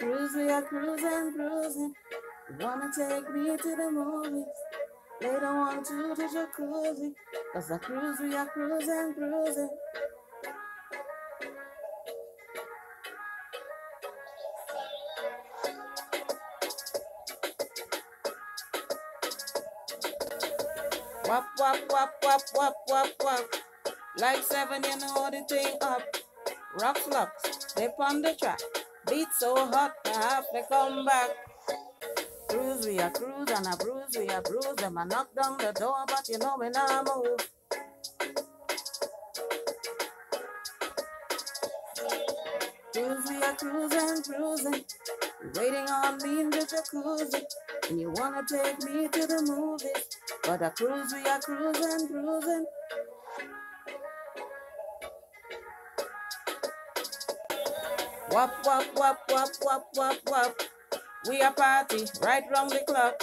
We are cruising, cruising. You wanna take me to the movies? Later on to the jacuzzi. Cause I cruise, we are cruising, cruising. Wap, wap, wap, wap, wap, wap, wap. Like seven, you know the thing up. Rocks Locs, they on the track. Beat so hot, I have to come back. Cruise, we a cruise and a bruise, we a bruise. Them a knock down the door, but you know me now move. Cruise, we a cruising, cruising. Waiting on me in the jacuzzi. And you wanna take me to the movies. But a cruise, we are cruising, cruising. Wap, wap, wap, wap, wap, wap, wap. We a party right round the clock.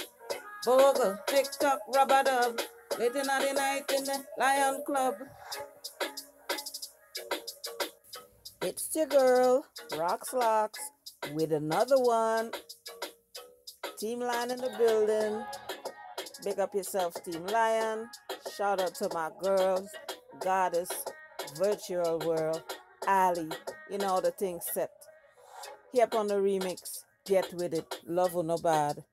Bogle, TikTok, rubber dub. Late in the night in the Lion Club. It's your girl, Rocks Locs, with another one. Team Lion in the building. Big up yourself, Team Lion. Shout out to my girls, Goddess, Virtual World, Ali. You know the thing set. Here on the remix. Get with it. Love or no bad.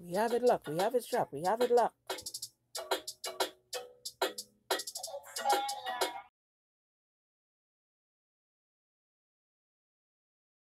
We have it locked. We have it strapped. We have it locked.